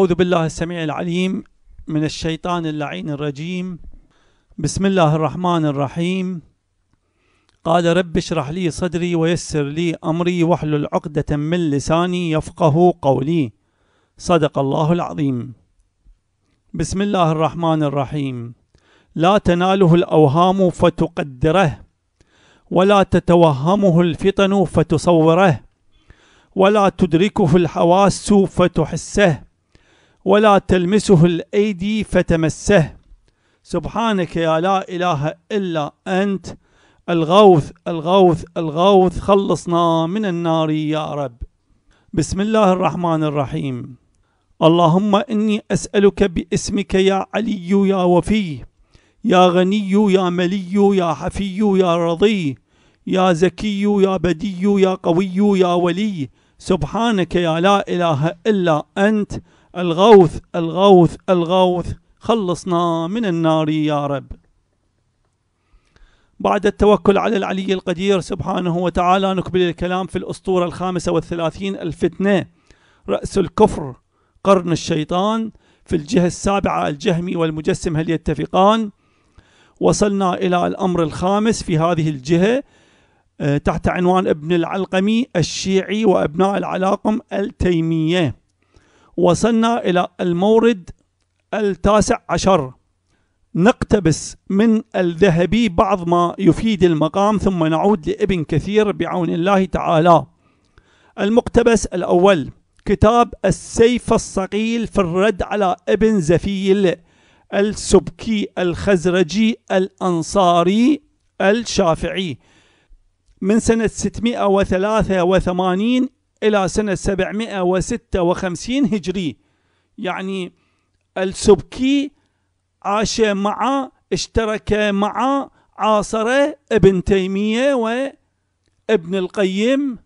أعوذ بالله السميع العليم من الشيطان اللعين الرجيم. بسم الله الرحمن الرحيم. قال رب اشرح لي صدري ويسر لي أمري واحلل عقدة من لساني يفقه قولي. صدق الله العظيم. بسم الله الرحمن الرحيم. لا تناله الأوهام فتقدره ولا تتوهمه الفطن فتصوره ولا تدركه الحواس فتحسه. ولا تلمسه الأيدي فتمسه. سبحانك يا لا إله إلا أنت. الغوث الغوث الغوث خلصنا من النار يا رب. بسم الله الرحمن الرحيم. اللهم إني أسألك باسمك يا علي يا وفي يا غني يا ملي يا حفي يا رضي يا زكي يا بدي يا قوي يا ولي. سبحانك يا لا إله إلا أنت. الغوث الغوث الغوث خلصنا من النار يا رب. بعد التوكل على العلي القدير سبحانه وتعالى نكمل الكلام في الأسطورة الخامسة والثلاثين الفتنة رأس الكفر قرن الشيطان في الجهة السابعة الجهمي والمجسم هل يتفقان؟ وصلنا إلى الأمر الخامس في هذه الجهة آه، تحت عنوان ابن العلقمي الشيعي وأبناء العلاقم التيمية. وصلنا إلى المورد التاسع عشر. نقتبس من الذهبي بعض ما يفيد المقام ثم نعود لابن كثير بعون الله تعالى. المقتبس الأول كتاب السيف الصقيل في الرد على ابن زفيل السبكي الخزرجي الأنصاري الشافعي من سنة 683 إلى سنة 756 هجري. يعني السبكي عاش مع اشترك مع عاصر ابن تيمية وابن القيم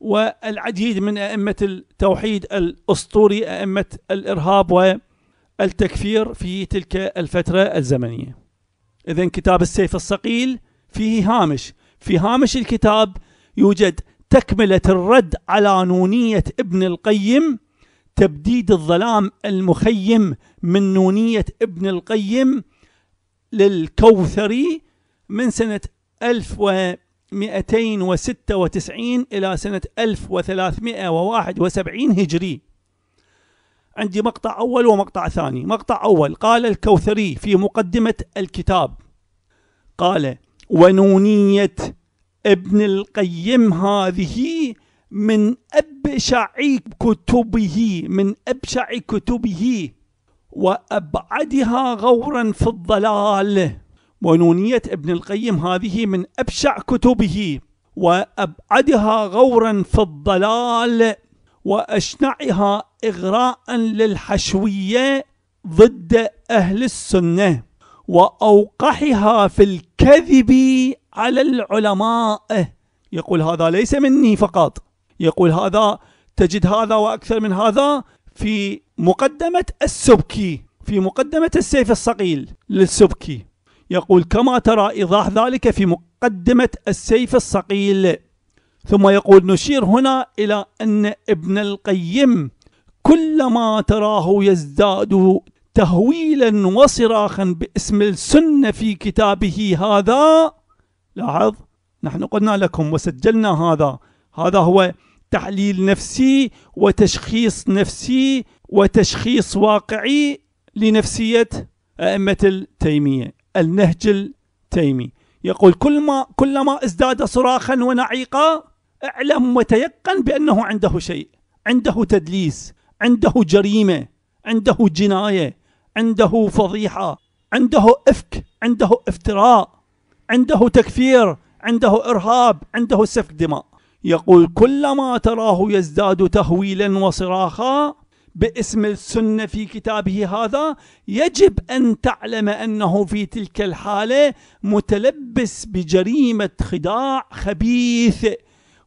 والعديد من أئمة التوحيد الأسطوري أئمة الإرهاب والتكفير في تلك الفترة الزمنية. إذا كتاب السيف الصقيل فيه هامش. في هامش الكتاب يوجد تكملة الرد على نونية ابن القيم تبديد الظلام المخيم من نونية ابن القيم للكوثري من سنة 1296 إلى سنة 1371 هجري. عندي مقطع أول ومقطع ثاني. مقطع أول قال الكوثري في مقدمة الكتاب قال ونونية ابن القيم هذه من أبشع كتبه من أبشع كتبه وأبعدها غورا في الضلال. ونونية ابن القيم هذه من أبشع كتبه وأبعدها غورا في الضلال وأشنعها إغراء للحشوية ضد أهل السنة وأوقحها في الكذب على العلماء. يقول هذا ليس مني فقط. يقول هذا تجد هذا وأكثر من هذا في مقدمة السبكي في مقدمة السيف الصقيل للسبكي. يقول كما ترى إيضاح ذلك في مقدمة السيف الصقيل ثم يقول نشير هنا إلى أن ابن القيم كلما تراه يزداد تهويلا وصراخا باسم السنة في كتابه هذا لاحظ؟ نحن قلنا لكم وسجلنا هذا. هذا هو تحليل نفسي وتشخيص نفسي وتشخيص واقعي لنفسية أئمة التيمية النهج التيمي. يقول كل ما كلما ازداد صراخا ونعيقا اعلم وتيقن بأنه عنده شيء عنده تدليس عنده جريمة عنده جناية عنده فضيحة عنده إفك عنده افتراء. عنده تكفير عنده إرهاب عنده سفك دماء. يقول كلما تراه يزداد تهويلا وصراخا باسم السنة في كتابه هذا يجب أن تعلم أنه في تلك الحالة متلبس بجريمة خداع خبيث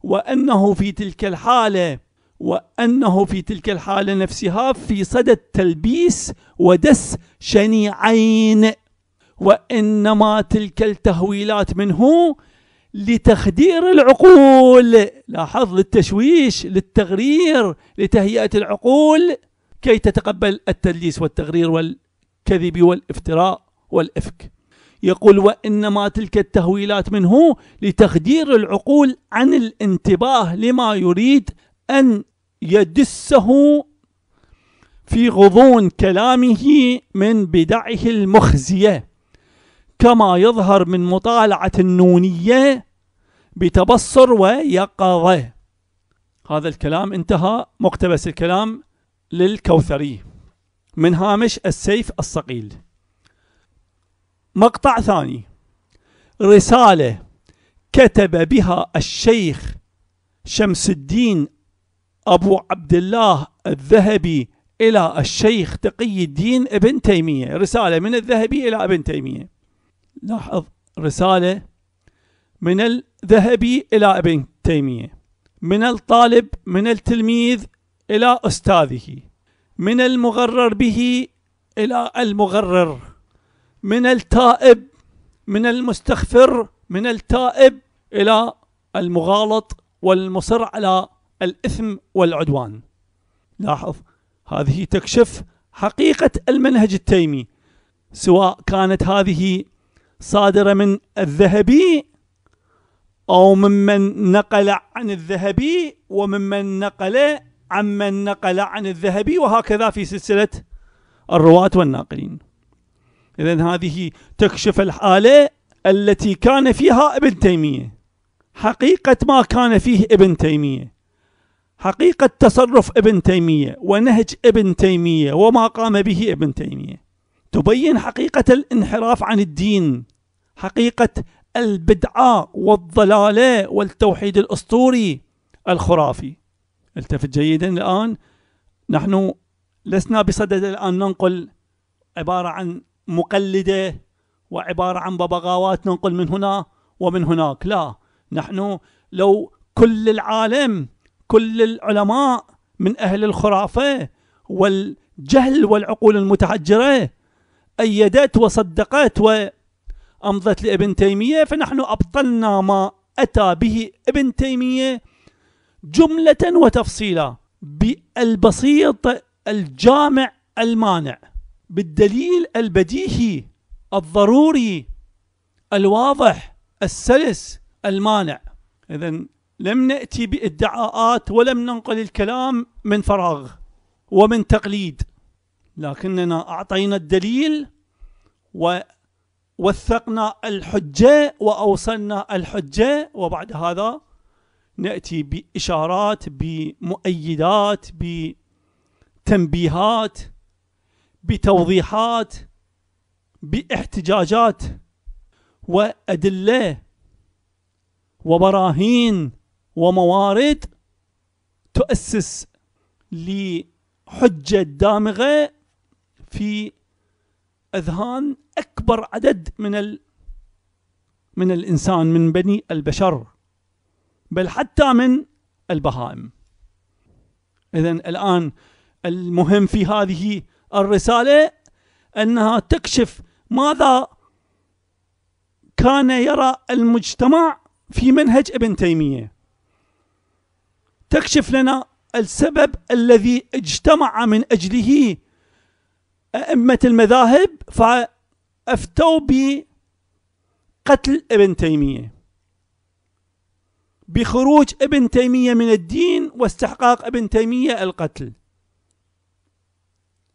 وأنه في تلك الحالة وأنه في تلك الحالة نفسها في صدد تلبيس ودس شنيعين. وإنما تلك التهويلات منه لتخدير العقول. لاحظ للتشويش للتغرير لتهيئة العقول. كي تتقبل التدليس والتغرير والكذب والافتراء والإفك. يقول وإنما تلك التهويلات منه لتخدير العقول عن الانتباه لما يريد أن يدسه في غضون كلامه من بدعه المخزية. كما يظهر من مطالعة النونية بتبصر ويقظة. هذا الكلام انتهى. مقتبس الكلام للكوثري. من هامش السيف الصقيل. مقطع ثاني. رسالة كتب بها الشيخ شمس الدين أبو عبد الله الذهبي إلى الشيخ تقي الدين ابن تيمية. رسالة من الذهبي إلى ابن تيمية. لاحظ رسالة من الذهبي إلى ابن تيمية من الطالب من التلميذ إلى أستاذه من المغرر به إلى المغرر من التائب من المستغفر من التائب إلى المغالط والمصر على الإثم والعدوان. لاحظ هذه تكشف حقيقة المنهج التيمي سواء كانت هذه صادرة من الذهبي أو ممن نقل عن الذهبي وممن نقل عمن نقل عن الذهبي وهكذا في سلسلة الرواة والناقلين. إذا هذه تكشف الحالة التي كان فيها ابن تيمية. حقيقة ما كان فيه ابن تيمية. حقيقة تصرف ابن تيمية ونهج ابن تيمية وما قام به ابن تيمية. تبين حقيقة الانحراف عن الدين حقيقة البدعة والضلالة والتوحيد الأسطوري الخرافي. التفت جيدا الآن. نحن لسنا بصدد الآن ننقل عبارة عن مقلدة وعبارة عن ببغاوات ننقل من هنا ومن هناك. لا نحن لو كل العالم كل العلماء من أهل الخرافة والجهل والعقول المتحجرة أيدت وصدقت وأمضت لابن تيمية فنحن أبطلنا ما أتى به ابن تيمية جملة وتفصيلا بالبسيط الجامع المانع بالدليل البديهي الضروري الواضح السلس المانع. إذا لم نأتي بإدعاءات ولم ننقل الكلام من فراغ ومن تقليد. لكننا أعطينا الدليل ووثقنا الحجة وأوصلنا الحجة وبعد هذا نأتي بإشارات بمؤيدات بتنبيهات بتوضيحات باحتجاجات وأدلة وبراهين وموارد تؤسس لحجة دامغة في أذهان أكبر عدد من ال من الإنسان من بني البشر بل حتى من البهائم. إذا الآن المهم في هذه الرسالة أنها تكشف ماذا كان يرى المجتمع في منهج ابن تيمية. تكشف لنا السبب الذي اجتمع من أجله أئمة المذاهب فأفتوا بقتل ابن تيمية. بخروج ابن تيمية من الدين واستحقاق ابن تيمية القتل.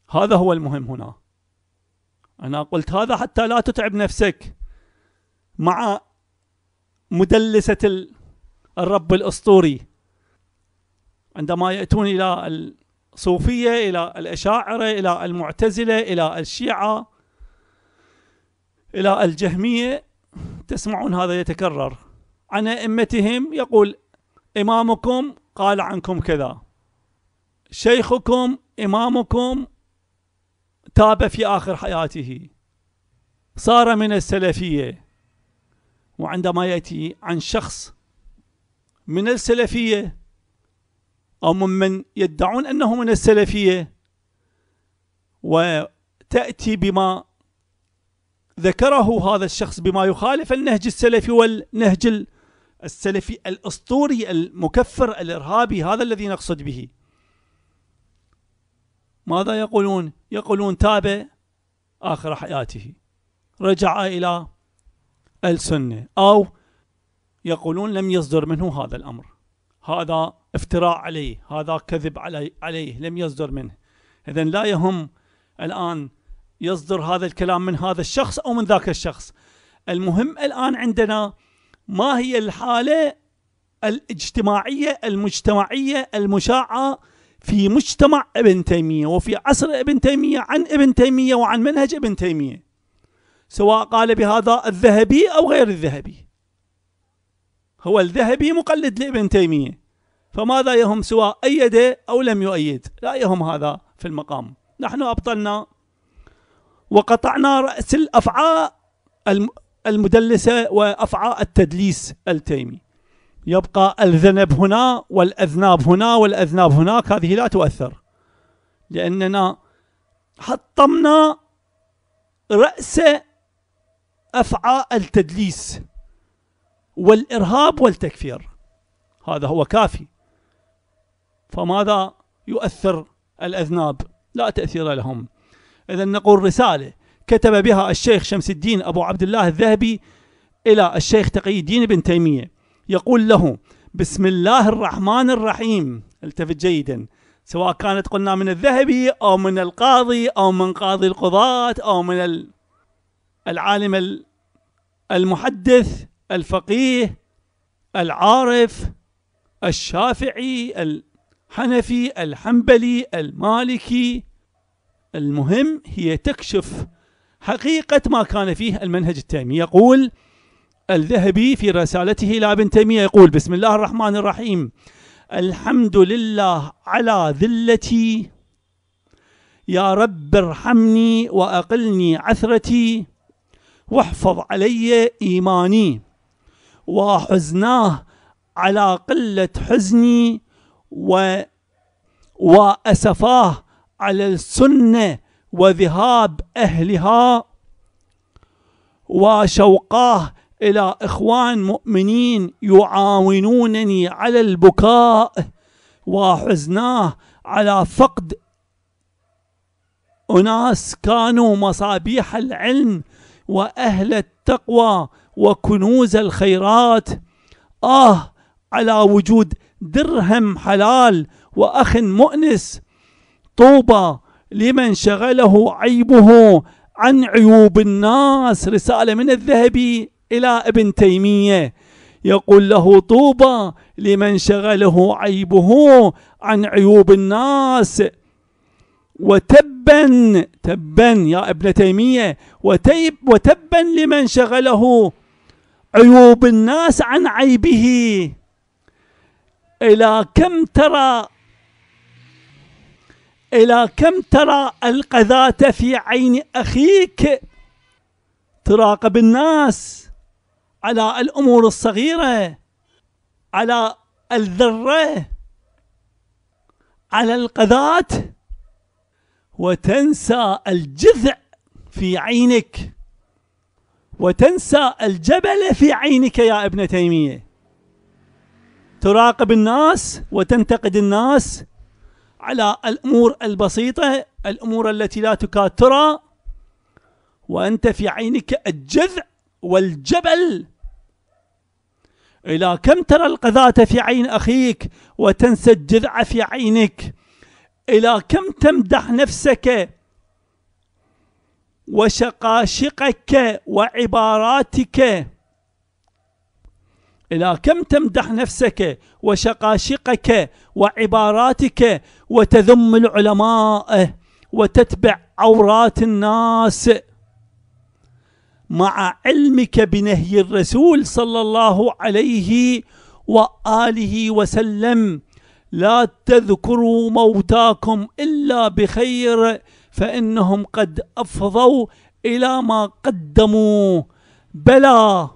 هذا هو المهم هنا. أنا قلت هذا حتى لا تتعب نفسك مع مدلسة الرب الأسطوري. عندما يأتون إلى الصوفية إلى الأشاعرة إلى المعتزلة إلى الشيعة إلى الجهمية تسمعون هذا يتكرر. عن أئمتهم يقول إمامكم قال عنكم كذا. شيخكم إمامكم تاب في آخر حياته. صار من السلفية. وعندما يأتي عن شخص من السلفية أو ممن يدعون أنه من السلفية وتأتي بما ذكره هذا الشخص بما يخالف النهج السلفي والنهج السلفي الأسطوري المكفر الإرهابي هذا الذي نقصد به. ماذا يقولون؟ يقولون تاب آخر حياته. رجع إلى السنة. أو يقولون لم يصدر منه هذا الأمر. هذا افتراء عليه هذا كذب علي عليه لم يصدر منه. إذا لا يهم الآن يصدر هذا الكلام من هذا الشخص أو من ذاك الشخص. المهم الآن عندنا ما هي الحالة الاجتماعية المجتمعية المشاعة في مجتمع ابن تيمية وفي عصر ابن تيمية عن ابن تيمية وعن منهج ابن تيمية سواء قال بهذا الذهبي أو غير الذهبي. هو الذهبي مقلد لابن تيمية. فماذا يهم سواء أيد أو لم يؤيد؟ لا يهم هذا في المقام. نحن أبطلنا. وقطعنا رأس الأفعاء المدلسة وأفعاء التدليس التيمي. يبقى الذنب هنا والأذناب هنا والأذناب هناك هذه لا تؤثر. لأننا حطمنا رأس أفعاء التدليس والإرهاب والتكفير. هذا هو كافي. فماذا يؤثر الأذناب؟ لا تأثير لهم. إذا نقول رسالة كتب بها الشيخ شمس الدين أبو عبد الله الذهبي إلى الشيخ تقي الدين بن تيمية. يقول له بسم الله الرحمن الرحيم. التفت جيدا. سواء كانت قلنا من الذهبي أو من القاضي أو من قاضي القضاة أو من العالم المحدث الفقيه العارف الشافعي الحنفي الحنبلي المالكي. المهم هي تكشف حقيقة ما كان فيه المنهج التيمي يقول الذهبي في رسالته إلى ابن تيمية يقول بسم الله الرحمن الرحيم. الحمد لله على ذلتي. يا رب ارحمني وأقلني عثرتي. واحفظ علي إيماني. وحزناه على قلة حزني. و وأسفاه على السنة وذهاب أهلها وشوقاه إلى إخوان مؤمنين يعاونونني على البكاء وحزناه على فقد أناس كانوا مصابيح العلم وأهل التقوى وكنوز الخيرات. آه على وجود درهم حلال وأخ مؤنس. طوبى لمن شغله عيبه عن عيوب الناس. رسالة من الذهبي إلى ابن تيمية. يقول له طوبى لمن شغله عيبه عن عيوب الناس. وتبا تبا يا ابن تيمية. وتيب وتبا لمن شغله عيوب الناس عن عيبه. إلى كم ترى إلى كم ترى القذاة في عين أخيك؟ تراقب الناس على الأمور الصغيرة على الذرة على القذاة وتنسى الجذع في عينك وتنسى الجبل في عينك يا ابن تيمية. تراقب الناس وتنتقد الناس على الأمور البسيطة الأمور التي لا تكاد ترى وأنت في عينك الجذع والجبل. إلى كم ترى القذاة في عين أخيك وتنسى الجذع في عينك؟ إلى كم تمدح نفسك وشقاشقك وعباراتك؟ إلى كم تمدح نفسك وشقاشقك وعباراتك وتذم العلماء وتتبع عورات الناس مع علمك بنهي الرسول صلى الله عليه وآله وسلم. لا تذكروا موتاكم إلا بخير فإنهم قد أفضوا إلى ما قدموا. بلى!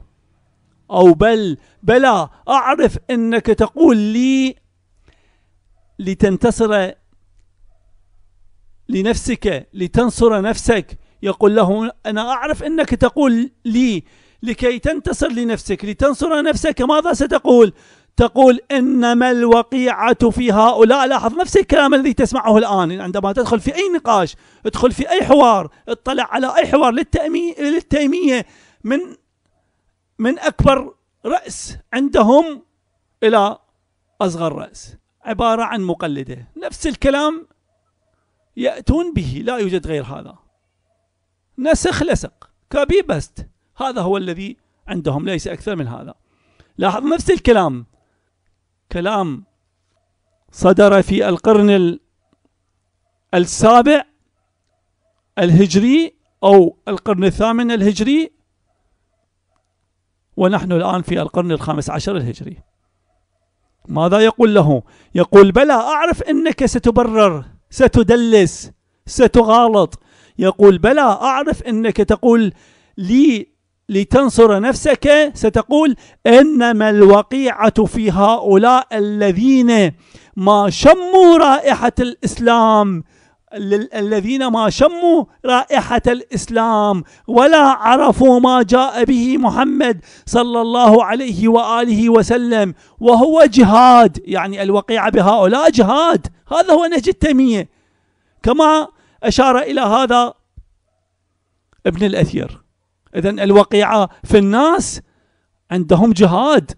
أو بل بلى أعرف إنك تقول لي لتنتصر لنفسك لتنصر نفسك. يقول له أنا أعرف أنك تقول لي لكي تنتصر لنفسك لتنصر نفسك. ماذا ستقول؟ تقول إنما الوقيعة في هؤلاء. لاحظ نفس الكلام الذي تسمعه الآن. عندما تدخل في أي نقاش ادخل في أي حوار اطلع على أي حوار للتيمية من من أكبر رأس عندهم إلى أصغر رأس عبارة عن مقلدة. نفس الكلام يأتون به لا يوجد غير هذا. نسخ لسق كابي بست هذا هو الذي عندهم ليس أكثر من هذا. لاحظ نفس الكلام. كلام صدر في القرن السابع الهجري أو القرن الثامن الهجري ونحن الآن في القرن الخامس عشر الهجري. ماذا يقول له؟ يقول بلى أعرف أنك ستبرر ستدلس ستغالط. يقول بلى أعرف أنك تقول لي لتنصر نفسك ستقول إنما الوقيعة في هؤلاء الذين ما شموا رائحة الإسلام. الذين ما شموا رائحة الإسلام ولا عرفوا ما جاء به محمد صلى الله عليه وآله وسلم وهو جهاد يعني الوقيعة بهؤلاء جهاد. هذا هو نهج التيمية. كما أشار إلى هذا ابن الأثير. إذا الوقيعة في الناس عندهم جهاد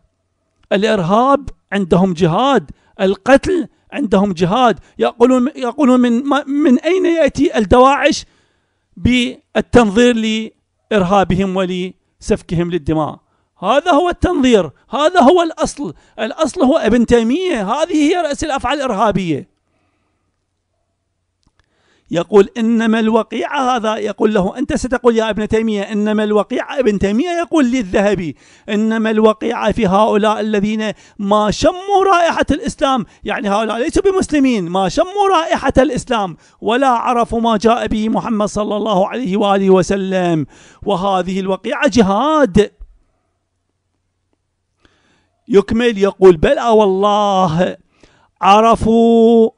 الإرهاب عندهم جهاد القتل عندهم جهاد يقولون يقولون من من أين يأتي الدواعش؟ بالتنظير لإرهابهم ولسفكهم للدماء. هذا هو التنظير هذا هو الأصل. الأصل هو ابن تيمية هذه هي رأس الأفعال الإرهابية. يقول إنما الوقيعة هذا يقول له أنت ستقول يا ابن تيمية إنما الوقيعة ابن تيمية يقول للذهبي إنما الوقيعة في هؤلاء الذين ما شموا رائحة الإسلام يعني هؤلاء ليسوا بمسلمين ما شموا رائحة الإسلام ولا عرفوا ما جاء به محمد صلى الله عليه وآله وسلم وهذه الوقيعة جهاد. يكمل يقول بلى والله عرفوا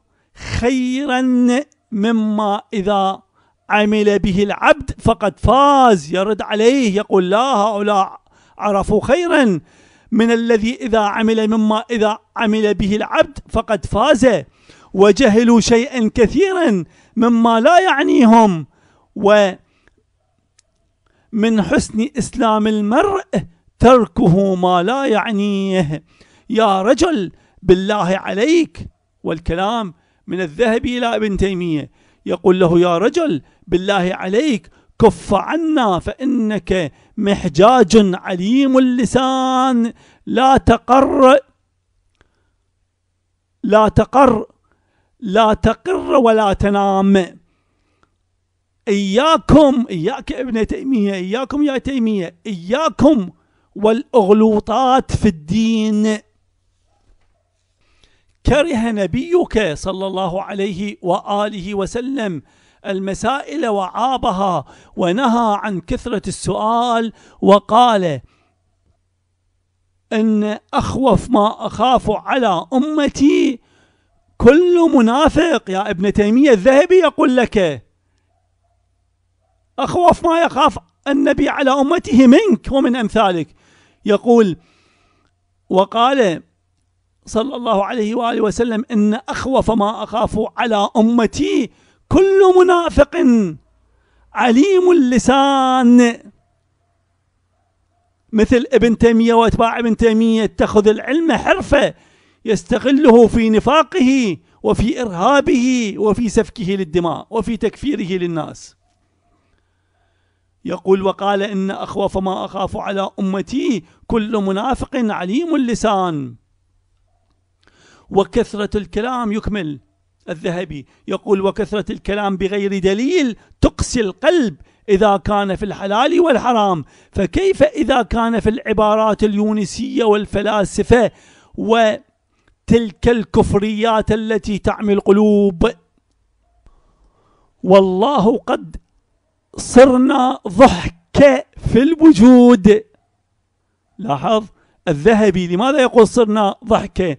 خيرا مما إذا عمل به العبد فقد فاز يرد عليه يقول لا هؤلاء عرفوا خيرا. من الذي إذا عمل مما إذا عمل به العبد فقد فاز. وجهلوا شيئا كثيرا مما لا يعنيهم. ومن حسن إسلام المرء تركه ما لا يعنيه. يا رجل بالله عليك. والكلام من الذهب إلى ابن تيمية. يقول له يا رجل بالله عليك كف عنا فإنك محجاج عليم اللسان. لا تقر لا تقر لا تقر ولا تنام. إياكم إياك ابن تيمية إياكم يا تيمية إياكم والأغلوطات في الدين. كره نبيك صلى الله عليه وآله وسلم المسائل وعابها ونهى عن كثرة السؤال وقال إن أخوف ما أخاف على أمتي كل منافق يا ابن تيمية الذهبي يقول لك أخوف ما يخاف النبي على أمته منك ومن أمثالك. يقول وقال صلى الله عليه وآله وسلم إن أخوف ما أخاف على أمتي كل منافق عليم اللسان. مثل ابن تيمية وأتباع ابن تيمية يتخذ العلم حرفة يستغله في نفاقه وفي إرهابه وفي سفكه للدماء وفي تكفيره للناس. يقول وقال إن أخوف ما أخاف على أمتي كل منافق عليم اللسان. وكثرة الكلام يكمل. الذهبي يقول وكثرة الكلام بغير دليل تقسي القلب إذا كان في الحلال والحرام. فكيف إذا كان في العبارات اليونسية والفلاسفة وتلك الكفريات التي تعمي القلوب؟ والله قد صرنا ضحك في الوجود. لاحظ الذهبي لماذا يقول صرنا ضحكة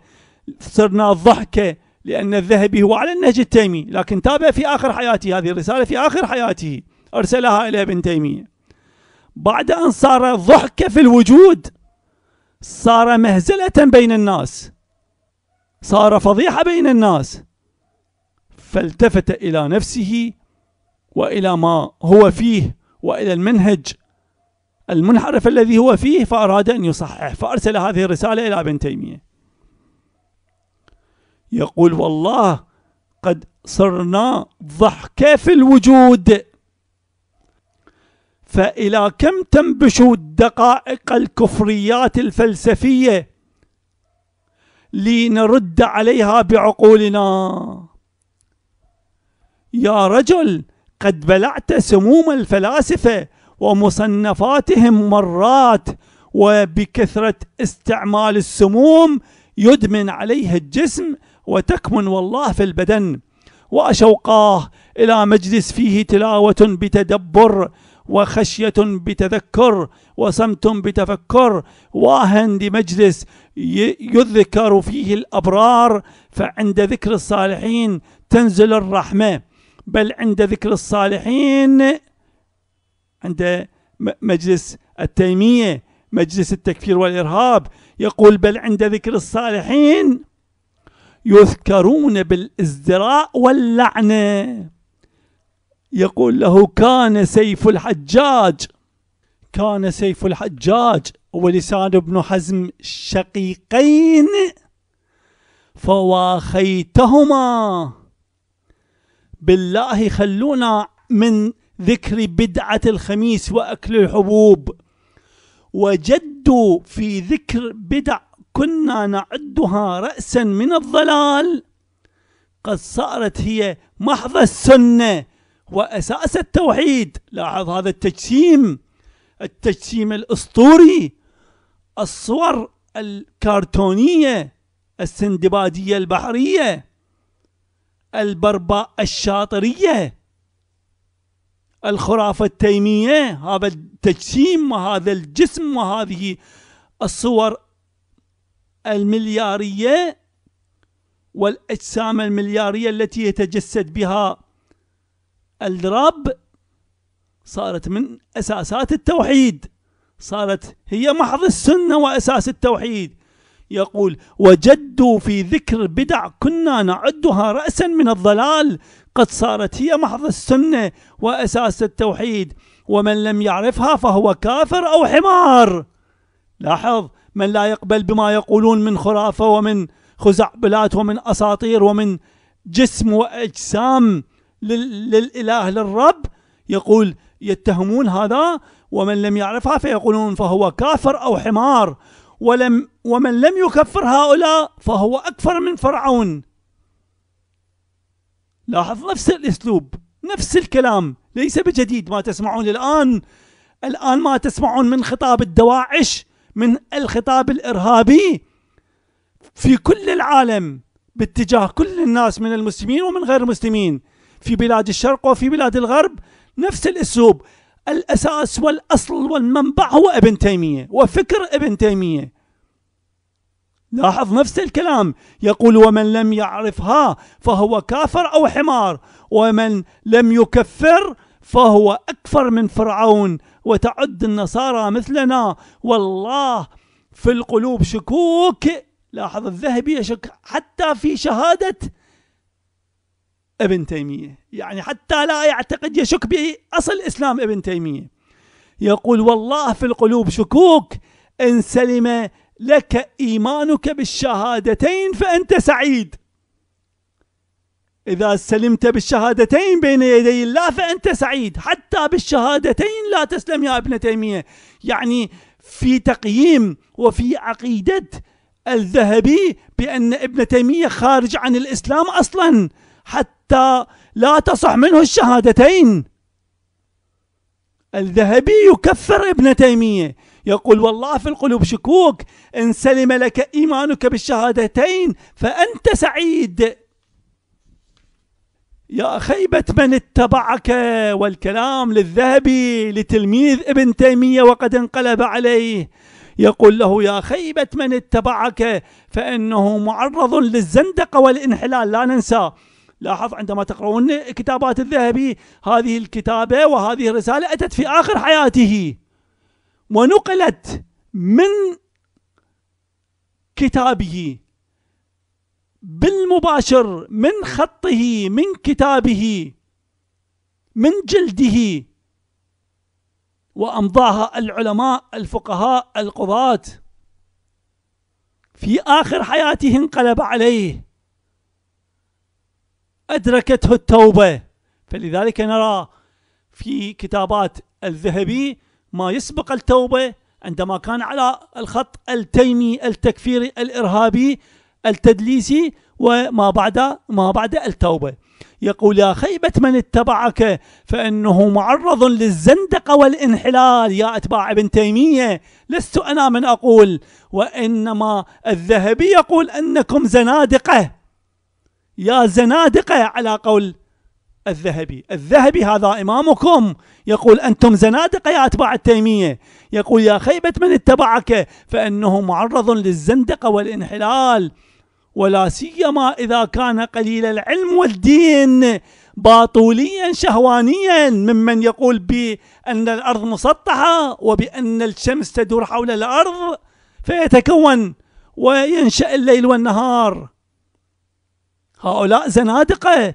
صرنا ضحكة لأن الذهبي هو على النهج التيمي لكن تابع في آخر حياته هذه الرسالة في آخر حياته أرسلها إلى ابن تيمية. بعد أن صار ضحكة في الوجود صار مهزلة بين الناس صار فضيحة بين الناس فالتفت إلى نفسه وإلى ما هو فيه وإلى المنهج المنحرف الذي هو فيه فأراد أن يصحح فأرسل هذه الرسالة إلى ابن تيمية. يقول والله قد صرنا ضحكة في الوجود. فإلى كم تنبش دقائق الكفريات الفلسفية لنرد عليها بعقولنا؟ يا رجل قد بلعت سموم الفلاسفة ومصنفاتهم مرات وبكثرة استعمال السموم يدمن عليها الجسم وتكمن والله في البدن وأشوقاه إلى مجلس فيه تلاوة بتدبر وخشية بتذكر وصمت بتفكر واهن لمجلس يذكر فيه الأبرار فعند ذكر الصالحين تنزل الرحمة. بل عند ذكر الصالحين عند مجلس التيمية مجلس التكفير والإرهاب يقول بل عند ذكر الصالحين يذكرون بالازدراء واللعنة يقول له كان سيف الحجاج. كان سيف الحجاج ولسان ابن حزم شقيقين. فواخيتهما. بالله خلونا من ذكر بدعة الخميس وأكل الحبوب. وجدوا في ذكر بدع كنا نعدها رأسا من الضلال. قد صارت هي محض السنة وأساس التوحيد. لاحظ هذا التجسيم. التجسيم الأسطوري. الصور الكرتونية السندبادية البحرية. البرباء الشاطرية. الخرافة التيمية. هذا التجسيم وهذا الجسم وهذه الصور المليارية والأجسام المليارية التي يتجسد بها الرب صارت من أساسات التوحيد صارت هي محض السنة وأساس التوحيد. يقول وجدوا في ذكر بدع كنا نعدها رأسا من الضلال قد صارت هي محض السنة وأساس التوحيد ومن لم يعرفها فهو كافر أو حمار. لاحظ من لا يقبل بما يقولون من خرافة ومن خزعبلات ومن أساطير ومن جسم وأجسام للإله للرب. يقول يتهمون هذا ومن لم يعرفها فيقولون فهو كافر أو حمار. ولم ومن لم يكفر هؤلاء فهو أكفر من فرعون. لاحظ نفس الأسلوب نفس الكلام ليس بجديد ما تسمعون الآن. الآن ما تسمعون من خطاب الدواعش من الخطاب الإرهابي في كل العالم باتجاه كل الناس من المسلمين ومن غير المسلمين في بلاد الشرق وفي بلاد الغرب نفس الأسلوب. الأساس والأصل والمنبع هو ابن تيمية وفكر ابن تيمية. لاحظ نفس الكلام. يقول ومن لم يعرفها فهو كافر أو حمار ومن لم يكفر فهو أكفر من فرعون. وتعد النصارى مثلنا. والله في القلوب شكوك. لاحظ الذهبي يشك حتى في شهادة ابن تيمية. يعني حتى لا يعتقد يشك بأصل إسلام ابن تيمية. يقول والله في القلوب شكوك. إن سلم لك إيمانك بالشهادتين فأنت سعيد. إذا سلمت بالشهادتين بين يدي الله فأنت سعيد. حتى بالشهادتين لا تسلم يا ابن تيمية. يعني في تقييم وفي عقيدة الذهبي بأن ابن تيمية خارج عن الإسلام أصلا. حتى لا تصح منه الشهادتين. الذهبي يكفر ابن تيمية. يقول والله في القلوب شكوك. إن سلم لك إيمانك بالشهادتين فأنت سعيد. يا خيبة من اتبعك والكلام للذهبي لتلميذ ابن تيمية وقد انقلب عليه. يقول له يا خيبة من اتبعك فإنه معرض للزندقة والانحلال. لا ننسى لاحظ عندما تقرؤون كتابات الذهبي هذه الكتابة وهذه الرسالة أتت في آخر حياته ونقلت من كتابه بالمباشر من خطه من كتابه من جلده. وأمضاها العلماء الفقهاء القضاة. في آخر حياته انقلب عليه. أدركته التوبة. فلذلك نرى في كتابات الذهبي ما يسبق التوبة. عندما كان على الخط التيمي التكفيري الإرهابي التدليسي وما بعد ما بعد التوبة. يقول يا خيبة من اتبعك فإنه معرض للزندقة والانحلال. يا أتباع ابن تيمية لست أنا من أقول. وإنما الذهبي يقول أنكم زنادقة. يا زنادقة على قول الذهبي. الذهبي هذا إمامكم. يقول أنتم زنادقة يا أتباع التيمية. يقول يا خيبة من اتبعك فإنه معرض للزندقة والانحلال. ولا سيما إذا كان قليل العلم والدين. باطوليا شهوانيا ممن يقول بأن الأرض مسطحة وبأن الشمس تدور حول الأرض فيتكون وينشأ الليل والنهار. هؤلاء زنادقة.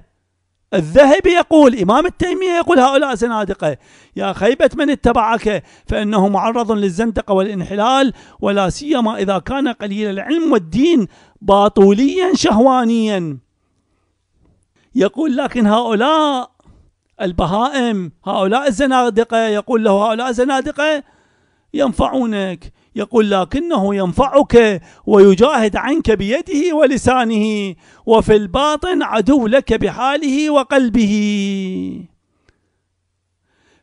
الذهبي يقول إمام التيمية يقول هؤلاء زنادقة. يا خيبة من اتبعك؟ فإنه معرض للزندقة والانحلال ولا سيما إذا كان قليل العلم والدين. باطوليا شهوانيا. يقول لكن هؤلاء البهائم هؤلاء الزنادقة يقول له هؤلاء زنادقة ينفعونك. يقول لكنه ينفعك ويجاهد عنك بيده ولسانه وفي الباطن عدو لك بحاله وقلبه.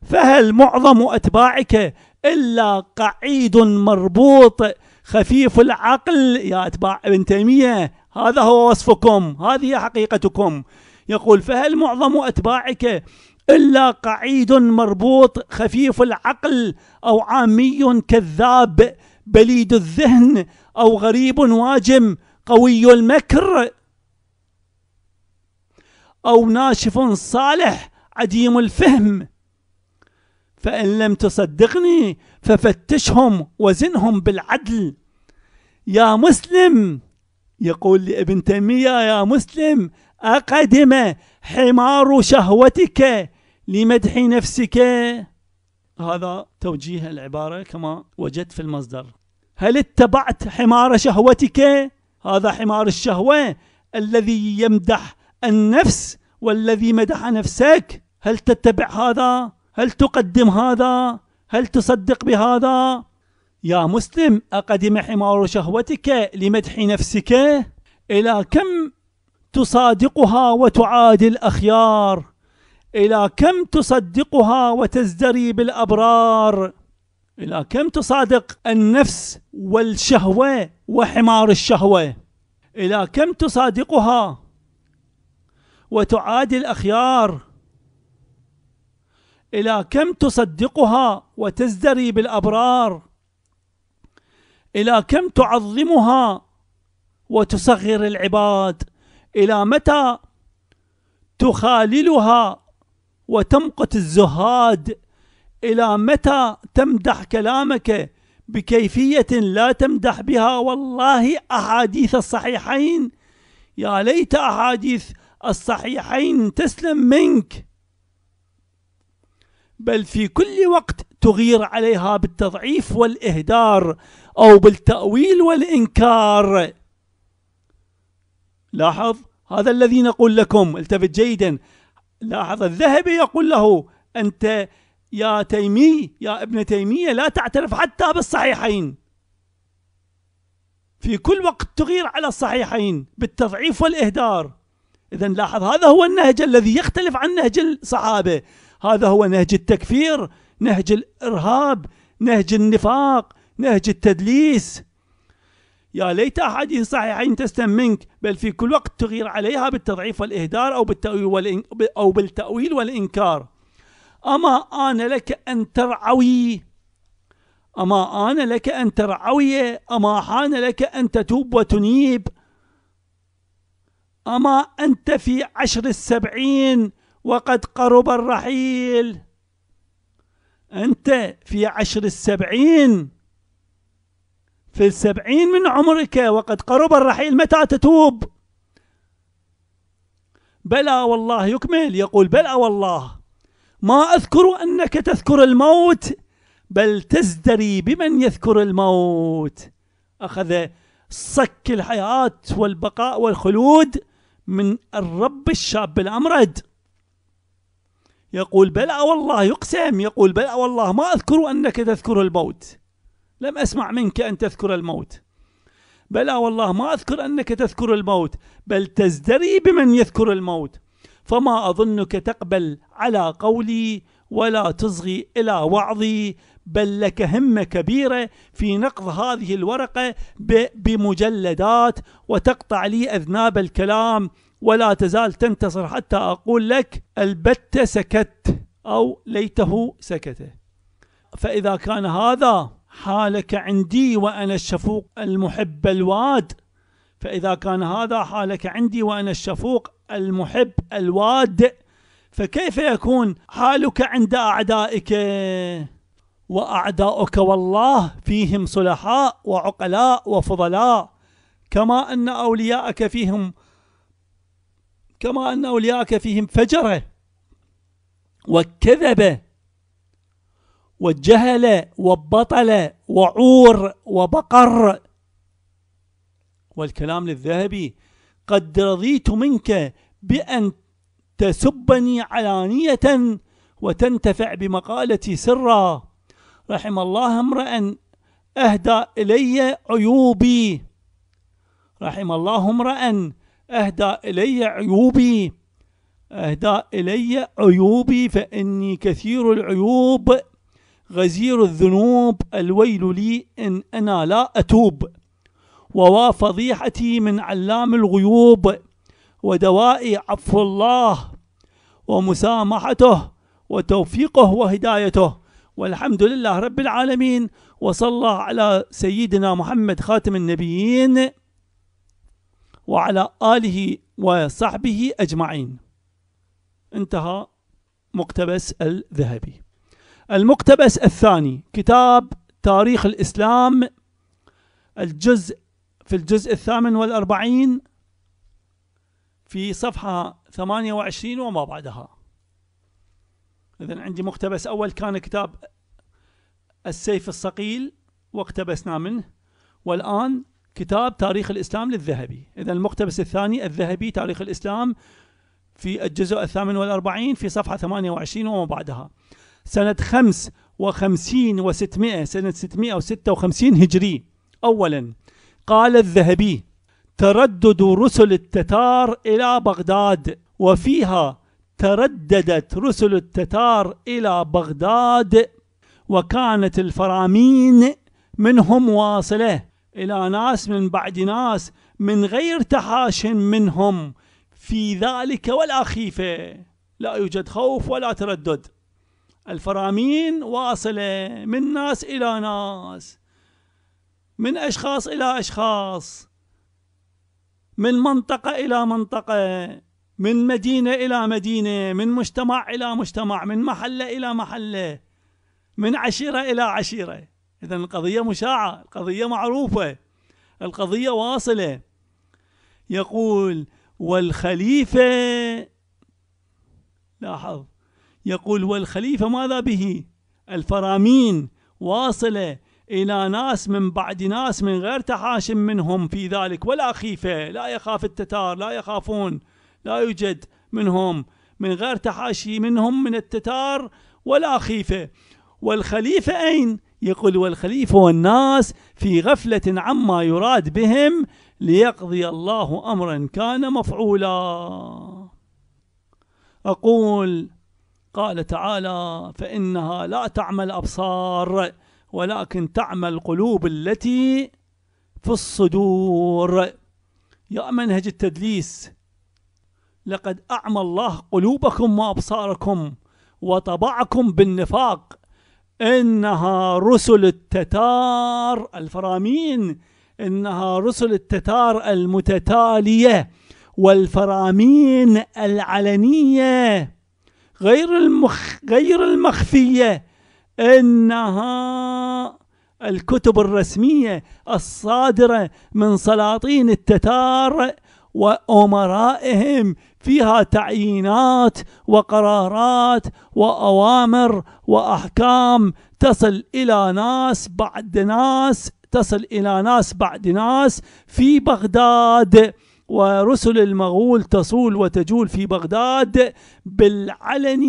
فهل معظم أتباعك إلا قعيد مربوط خفيف العقل يا أتباع ابن تيمية. هذا هو وصفكم هذه حقيقتكم. يقول فهل معظم أتباعك إلا قعيد مربوط خفيف العقل أو عامي كذاب بليد الذهن أو غريب واجم قوي المكر أو ناشف صالح عديم الفهم؟ فإن لم تصدقني ففتشهم وزنهم بالعدل. يا مسلم يقول لابن تيمية يا مسلم أقدم حمار شهوتك لمدح نفسك. هذا توجيه العبارة كما وجدت في المصدر. هل اتبعت حمار شهوتك؟ هذا حمار الشهوة الذي يمدح النفس والذي مدح نفسك. هل تتبع هذا؟ هل تقدم هذا؟ هل تصدق بهذا؟ يا مسلم أقدم حمار شهوتك لمدح نفسك إلى كم تصادقها وتعادي الأخيار؟ إلى كم تصدقها وتزدري بالأبرار؟ إلى كم تصادق النفس والشهوة وحمار الشهوة؟ إلى كم تصادقها وتعادي الأخيار؟ إلى كم تصدقها وتزدري بالأبرار؟ إلى كم تعظمها وتصغر العباد؟ إلى متى تخاللها وتمقت الزهاد؟ إلى متى تمدح كلامك بكيفية لا تمدح بها؟ والله أحاديث الصحيحين يا ليت أحاديث الصحيحين تسلم منك. بل في كل وقت تغير عليها بالتضعيف والإهدار أو بالتأويل والإنكار. لاحظ؟ هذا الذي نقول لكم. التفت جيدا. لاحظ؟ الذهبي يقول له أنت يا تيمي يا ابن تيمية لا تعترف حتى بالصحيحين. في كل وقت تغير على الصحيحين بالتضعيف والإهدار. إذا لاحظ هذا هو النهج الذي يختلف عن نهج الصحابة. هذا هو نهج التكفير نهج الإرهاب نهج النفاق نهج التدليس. يا ليت أحاديث الصحيحين تستم منك بل في كل وقت تغير عليها بالتضعيف والإهدار أو بالتأويل, أو بالتأويل والإنكار. أما آن لك أن ترعوي أما آن لك أن ترعوي أما حان لك أن تتوب وتنيب أما أنت في عشر السبعين وقد قرب الرحيل. أنت في عشر السبعين في السبعين من عمرك وقد قرب الرحيل متى تتوب؟ بلى والله يكمل يقول بلى والله. ما أذكر أنك تذكر الموت بل تزدري بمن يذكر الموت. أخذ صك الحياة والبقاء والخلود من الرب الشاب الأمرد. يقول بلى والله يقسم يقول بلى والله ما أذكر أنك تذكر الموت. لم أسمع منك أن تذكر الموت. بلى والله ما أذكر أنك تذكر الموت بل تزدري بمن يذكر الموت. فما أظنك تقبل على قولي ولا تصغي إلى وعظي بل لك همة كبيرة في نقض هذه الورقة بمجلدات وتقطع لي أذناب الكلام ولا تزال تنتصر حتى أقول لك البت سكت أو ليته سكت فإذا كان هذا حالك عندي وأنا الشفوق المحب الواد فإذا كان هذا حالك عندي وأنا الشفوق المحب الواد فكيف يكون حالك عند أعدائك؟ وأعداؤك والله فيهم صلحاء وعقلاء وفضلاء كما أن أولياءك فيهم كما أن أولياءك فيهم فجرة وكذبة وجهل وبطل وعور وبقر. والكلام للذهبي قد رضيت منك بأن تسبني علانية وتنتفع بمقالتي سرا. رحم الله امرأ أهدى إلي عيوبي. رحم الله امرأ أهدى إلي عيوبي. أهدى إلي عيوبي فإني كثير العيوب. غزير الذنوب الويل لي إن أنا لا أتوب. ووا فضيحتي من علام الغيوب. ودوائي عفو الله ومسامحته وتوفيقه وهدايته. والحمد لله رب العالمين. وصلى على سيدنا محمد خاتم النبيين. وعلى آله وصحبه أجمعين. انتهى مقتبس الذهبي. المقتبس الثاني كتاب تاريخ الإسلام الجزء في الجزء الثامن والأربعين في صفحة 28 وما بعدها. إذا عندي مقتبس أول كان كتاب السيف الصقيل واقتبسنا منه. والآن كتاب تاريخ الإسلام للذهبي. إذا المقتبس الثاني الذهبي تاريخ الإسلام في الجزء الثامن والأربعين في صفحة 28 وما بعدها. سنة خمس وخمسين وستمائة سنة ستمائة وستة وخمسين هجري. أولا قال الذهبي تردد رسل التتار إلى بغداد وفيها ترددت رسل التتار إلى بغداد وكانت الفرامين منهم واصلة. إلى ناس من بعد ناس من غير تحاش منهم. في ذلك ولا خيفة لا يوجد خوف ولا تردد. الفرامين واصلة من ناس إلى ناس. من أشخاص إلى أشخاص. من منطقة إلى منطقة. من مدينة إلى مدينة. من مجتمع إلى مجتمع. من محلة إلى محلة. من عشيرة إلى عشيرة. إذا القضية مشاعة القضية معروفة القضية واصلة. يقول والخليفة لاحظ. يقول والخليفة ماذا به؟ الفرامين واصلة إلى ناس من بعد ناس من غير تحاشم منهم في ذلك. ولا خيفة لا يخاف التتار لا يخافون لا يوجد منهم من غير تحاشي منهم من التتار ولا خيفة. والخليفة أين؟ يقول والخليفة والناس في غفلة عما يراد بهم ليقضي الله أمرا كان مفعولا. أقول قال تعالى فإنها لا تعمى الأبصار ولكن تعمى القلوب التي في الصدور. يا منهج التدليس لقد أعمى الله قلوبكم وأبصاركم وطبعكم بالنفاق إنها رسل التتار الفرامين إنها رسل التتار المتتالية والفرامين العلنية غير المخ غير المخفية إنها الكتب الرسمية الصادرة من سلاطين التتار وأمرائهم فيها تعيينات وقرارات وأوامر وأحكام تصل إلى ناس بعد ناس تصل إلى ناس بعد ناس في بغداد ورسل المغول تصول وتجول في بغداد بالعلن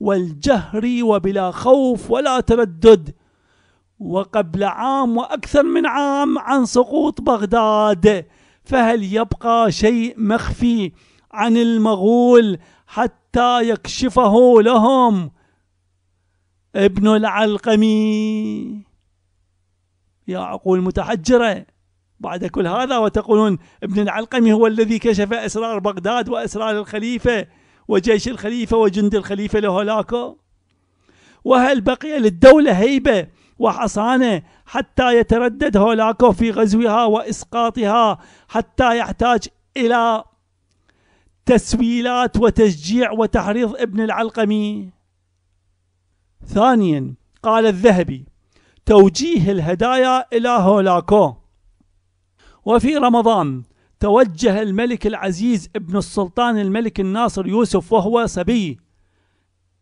والجهر وبلا خوف ولا تردد. وقبل عام وأكثر من عام عن سقوط بغداد فهل يبقى شيء مخفي؟ عن المغول حتى يكشفه لهم. ابن العلقمي. يا عقول متحجرة. بعد كل هذا وتقولون ابن العلقمي هو الذي كشف إسرار بغداد وإسرار الخليفة وجيش الخليفة وجند الخليفة لهولاكو. وهل بقي للدولة هيبة وحصانة حتى يتردد هولاكو في غزوها وإسقاطها حتى يحتاج إلى تسويلات وتشجيع وتحريض ابن العلقمي. ثانيا قال الذهبي توجيه الهدايا إلى هولاكو. وفي رمضان توجه الملك العزيز ابن السلطان الملك الناصر يوسف وهو صبي.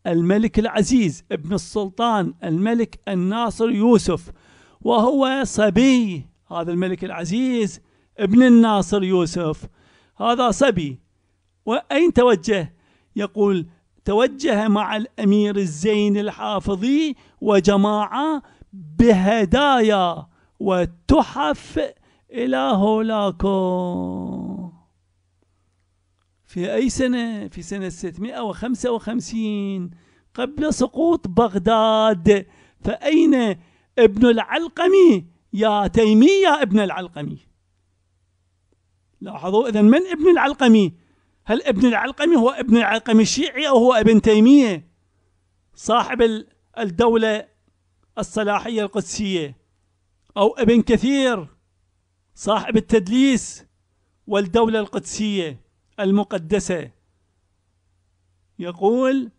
الملك العزيز ابن السلطان الملك الناصر يوسف وهو صبي. هذا الملك العزيز ابن الناصر يوسف. هذا صبي. وأين توجه؟ يقول توجه مع الأمير الزين الحافظي وجماعة بهدايا وتحف إلى هولاكو. في أي سنة؟ في سنة 655 قبل سقوط بغداد. فأين ابن العلقمي؟ يا تيمي يا ابن العلقمي. لاحظوا إذا من ابن العلقمي؟ هل ابن العلقمي هو ابن العلقمي الشيعي أو هو ابن تيمية؟ صاحب الدولة الصلاحية القدسية. أو ابن كثير صاحب التدليس والدولة القدسية المقدسة. يقول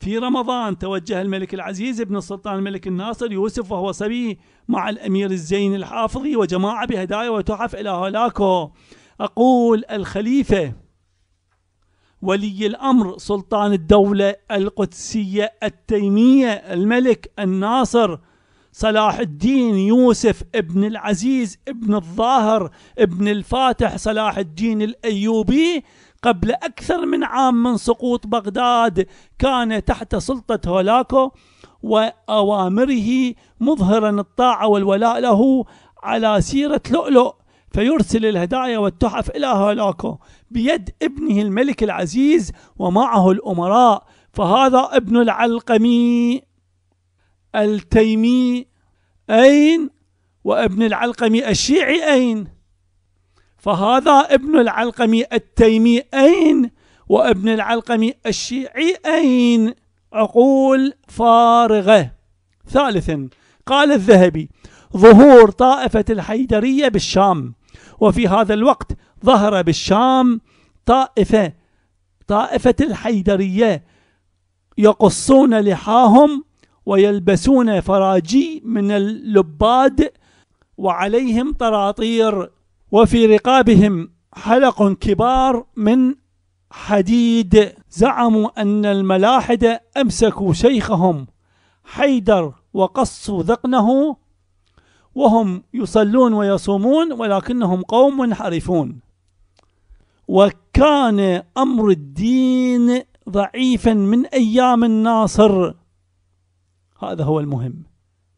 في رمضان توجه الملك العزيز ابن السلطان الملك الناصر يوسف وهو صبي مع الأمير الزين الحافظي وجماعة بهدايا وتحف إلى هولاكو. أقول الخليفة ولي الأمر سلطان الدولة القدسية التيمية الملك الناصر صلاح الدين يوسف ابن العزيز ابن الظاهر ابن الفاتح صلاح الدين الأيوبي. قبل أكثر من عام من سقوط بغداد كان تحت سلطة هولاكو وأوامره مظهرا الطاعة والولاء له على سيرة لؤلؤ فيرسل الهدايا والتحف إلى هولاكو. بيد ابنه الملك العزيز ومعه الأمراء فهذا ابن العلقمي التيمي أين؟ وابن العلقمي الشيعي أين؟ فهذا ابن العلقمي التيمي أين؟ وابن العلقمي الشيعي أين؟ عقول فارغة. ثالثا قال الذهبي ظهور طائفة الحيدرية بالشام وفي هذا الوقت ظهر بالشام طائفة طائفة الحيدرية يقصون لحاهم ويلبسون فراجي من اللباد وعليهم طراطير وفي رقابهم حلق كبار من حديد. زعموا أن الملاحدة أمسكوا شيخهم حيدر وقصوا ذقنه وهم يصلون ويصومون ولكنهم قوم منحرفون. وكان أمر الدين ضعيفا من أيام الناصر. هذا هو المهم.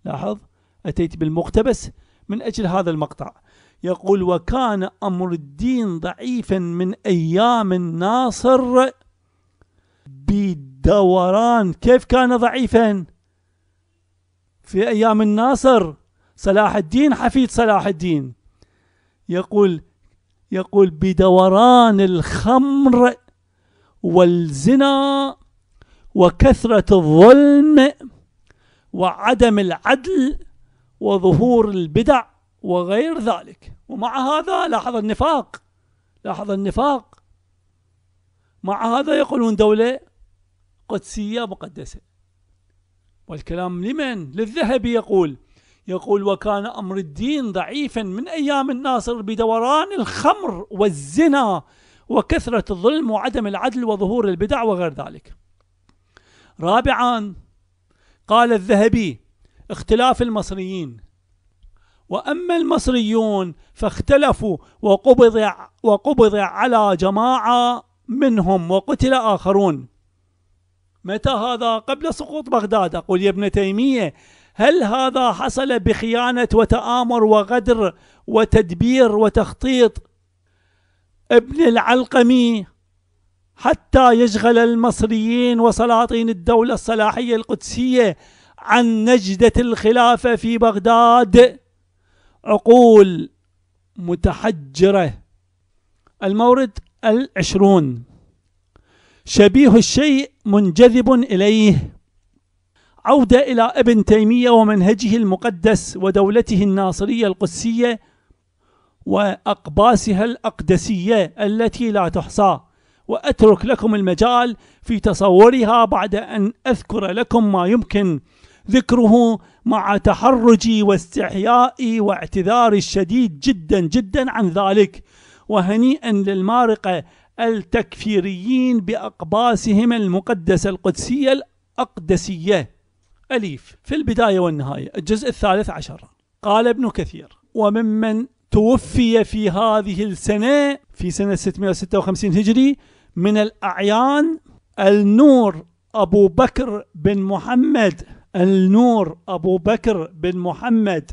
لاحظ؟ أتيت بالمقتبس من أجل هذا المقطع. يقول وكان أمر الدين ضعيفا من أيام الناصر بدوران. كيف كان ضعيفا؟ في أيام الناصر. صلاح الدين حفيد صلاح الدين. يقول يقول بدوران الخمر والزنا وكثرة الظلم وعدم العدل وظهور البدع وغير ذلك. ومع هذا لاحظ النفاق لاحظ النفاق. مع هذا يقولون دولة قدسية مقدسة. والكلام لمن؟ للذهبي يقول يقول وكان أمر الدين ضعيفا من أيام الناصر بدوران الخمر والزنا وكثرة الظلم وعدم العدل وظهور البدع وغير ذلك. رابعا قال الذهبي اختلاف المصريين. وأما المصريون فاختلفوا وقبض, وقبض على جماعة منهم وقتل آخرون. متى هذا؟ قبل سقوط بغداد. أقول يا ابن تيمية هل هذا حصل بخيانة وتآمر وغدر وتدبير وتخطيط؟ ابن العلقمي حتى يشغل المصريين وسلاطين الدولة الصلاحية القدسية عن نجدة الخلافة في بغداد. عقول متحجرة. المورد العشرون. شبيه الشيء منجذب إليه. عودة إلى ابن تيمية ومنهجه المقدس ودولته الناصرية القدسية وأقباسها الأقدسية التي لا تحصى. وأترك لكم المجال في تصورها بعد أن أذكر لكم ما يمكن ذكره مع تحرجي واستحيائي واعتذاري الشديد جدا جدا عن ذلك وهنيئا للمارقة التكفيريين بأقباسهم المقدسة القدسية الأقدسية. أليف في البداية والنهاية الجزء الثالث عشر. قال ابن كثير وممن توفي في هذه السنة في سنة 656 هجري من الأعيان النور أبو بكر بن محمد النور أبو بكر بن محمد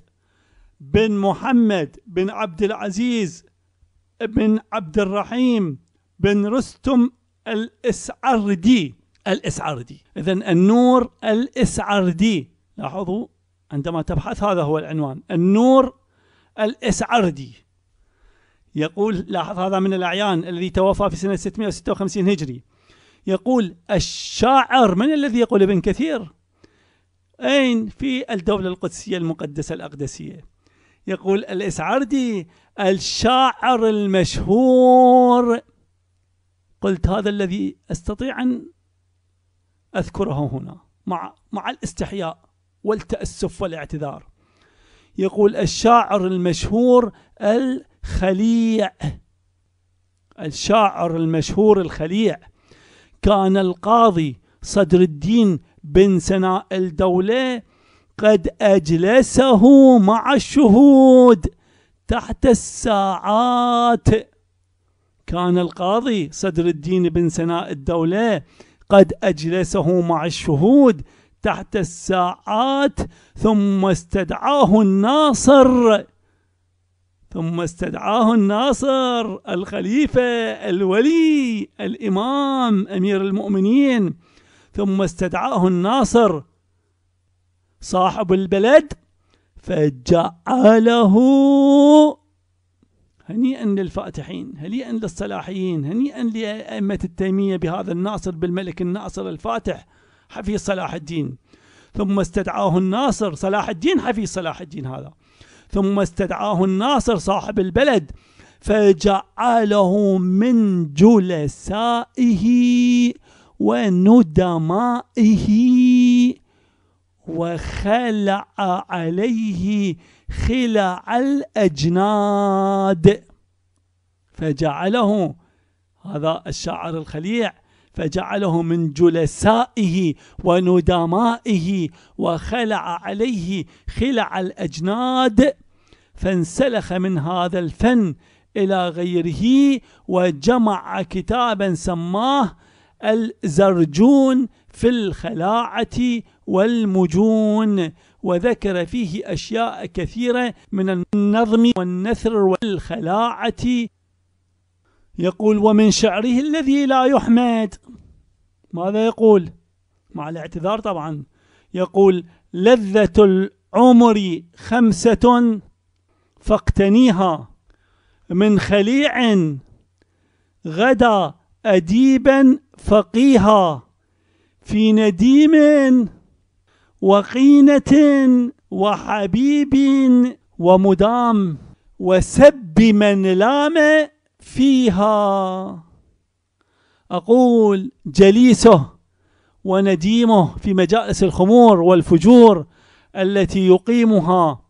بن محمد بن عبد العزيز بن عبد الرحيم بن رستم الإسعردي. الإسعردي إذا النور الإسعردي لاحظوا عندما تبحث هذا هو العنوان. النور الإسعردي يقول لاحظ هذا من الأعيان الذي توفى في سنة 656 هجري. يقول الشاعر من الذي يقول ابن كثير؟ أين؟ في الدولة القدسية المقدسة الأقدسية. يقول الإسعردي الشاعر المشهور. قلت هذا الذي أستطيع أن أذكره هنا مع, مع الاستحياء والتأسف والاعتذار. يقول الشاعر المشهور الخليع. الشاعر المشهور الخليع كان القاضي صدر الدين بن سناء الدولة قد أجلسه مع الشهود تحت الساعات. كان القاضي صدر الدين بن سناء الدولة قد أجلسه مع الشهود تحت الساعات ثم استدعاه الناصر ثم استدعاه الناصر الخليفة الولي الإمام أمير المؤمنين ثم استدعاه الناصر صاحب البلد فجعله هنيئا للفاتحين هنيئا للصلاحيين هنيئا لأئمة التيمية بهذا الناصر بالملك الناصر الفاتح حفيظ صلاح الدين. ثم استدعاه الناصر صلاح الدين حفيظ صلاح الدين هذا. ثم استدعاه الناصر صاحب البلد فجعله من جلسائه وندمائه وخلع عليه خلع الأجناد. فجعله هذا الشاعر الخليع فجعله من جلسائه وندمائه وخلع عليه خلع الأجناد. فانسلخ من هذا الفن إلى غيره وجمع كتابا سماه الزرجون في الخلاعة والمجون. وذكر فيه أشياء كثيرة من النظم والنثر والخلاعة. يقول ومن شعره الذي لا يحمد. ماذا يقول؟ مع الاعتذار طبعا. يقول لذة العمر خمسة فاقتنيها من خليع غدا أديبا فقيها في نديم وقينة وحبيب ومدام وسب من لام فيها. أقول جليسه ونديمه في مجالس الخمور والفجور التي يقيمها.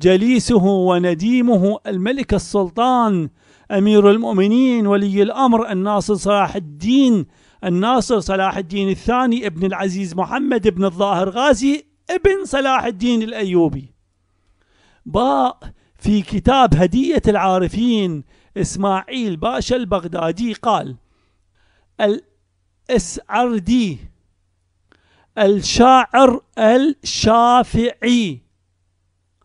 جليسه ونديمه الملك السلطان أمير المؤمنين ولي الأمر الناصر صلاح الدين الناصر صلاح الدين الثاني ابن العزيز محمد بن الظاهر غازي ابن صلاح الدين الأيوبي. باء في كتاب هدية العارفين إسماعيل باشا البغدادي قال الإسعردي الشاعر الشافعي.